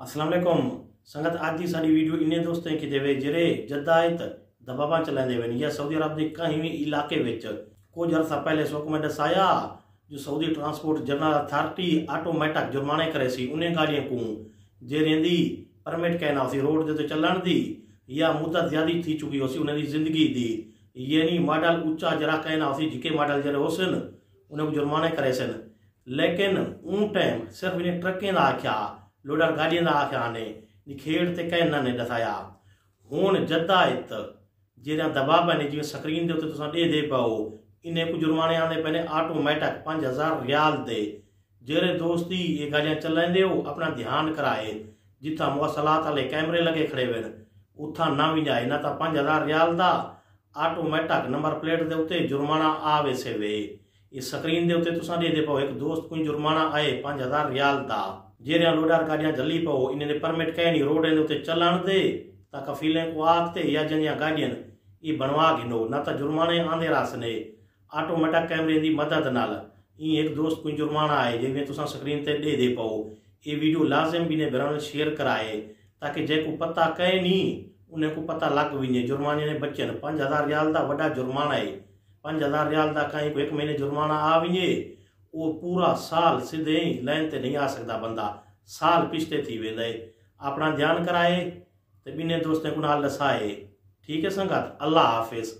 असलम संगत आज की साड़ी वीडियो इन दोस्तों की जे जेरे जदायत दबाव चलाते वन या सऊदी अरब के कहीं भी इलाके विच कुछ अरसा पहले हुक्म दसाया, जो Saudi transport general authority automatic जुर्माने करे सी गाड़ियों को। जे रेंदी परमिट कहना रोड के चलन दी, या मुद्दत ज़्यादा थी चुकी होसी, उन्हें ज़िंदगी दी। यानी मॉडल उच्चा जरा कहना उसी जिके मॉडल जरे होसन, उन्हें जुर्माने करे सन। लेकिन उन टाइम सिर्फ़ इन्हें ट्रकें आख्या लोडर गाड़ियों गाॾींदा आखाने निखेड़ ते कंहिं न ने ॾसाया हुण जदा इत जहिड़ा दबाब आहिनि जीअं स्क्रीन ते उते दे पाओ इन्हें कुछ जुर्माने आने पंहिंजे ऑटोमेटिक पंज हज़ार रियाल दे। जेरे दोस्ती ये गाड़ियाँ चलाएंदे हो अपना ध्यान कराए जिथा मौसलात वाले कैमरे लगे खड़े हुए उथा ना भी जाए ना तो पाँच हज़ार रियाल का ऑटोमेटिक नंबर प्लेट के उ जुर्माना आ वैसे वे इस स्क्रीन के उत्ते तुसा दे, पाओ एक दोस्त कोई जुर्माना आए पाँच हज़ार रियाल का जेरिया लोडार गाॾियाँ जली पो इन परमिट कयनि रोड चलण ते, त कफ़ीले या जंहिंजा गाॾियुनि ये बनवा गिनो न त जुर्माने आंदे रास ने, ऑटोमेटिक कैमरे की मदद नाल। ई एक दोस्त कोई जुर्माना आहे जंहिंमें तुसा स्क्रीन ते ॾे दे पओ। इहे वीडियो लाज़िम भी ने बहिराणो शेयर कराए, ताकि जेको पता कयनि उन को पता लग वञे जुर्माने ने बचनि पंज हज़ार रियाल जा वॾा जुर्माना है पंज हज़ार रियाल जा काई हिकु महीने जुर्माना आ वञे ਦਾ ਕਹੀਂ ਕੋ ਇੱਕ ਮਹੀਨੇ ਜੁਰਮਾਨਾ ਆ ਵੀ ਨੇ ਉਹ ਪੂਰਾ ਸਾਲ ਸਿੱਧੇ ਹੀ ਲਾਈਨ ਤੇ ਨਹੀਂ ਆ ਸਕਦਾ ਬੰਦਾ ਸਾਲ ਪਿਛਤੇ ਥੀ वेंदा ਆਪਣਾ ਧਿਆਨ ਕਰਾਏ ਤੇ ਬਿਨੇ ਦੋਸਤਾਂ ਕੋ ਨਾਲ ਲਸਾਏ ਠੀਕ ਹੈ ਸੰਗਤ ਅੱਲਾ ਹਾਫਿਜ਼